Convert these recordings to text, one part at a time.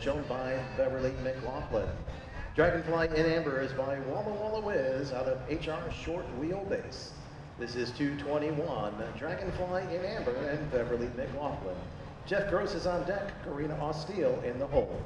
chosen by Beverly McLauchlin. Dragonfly in Amber is by Walla Walla Wiz out of HR Short Wheelbase. This is 221, Dragonfly in Amber and Beverly McLauchlin. Jeff Gross is on deck, Karina Austeel in the hole.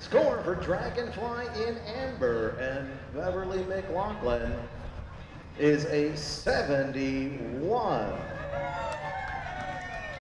Score for Dragonfly in Amber and Beverly McLauchlin is a 71.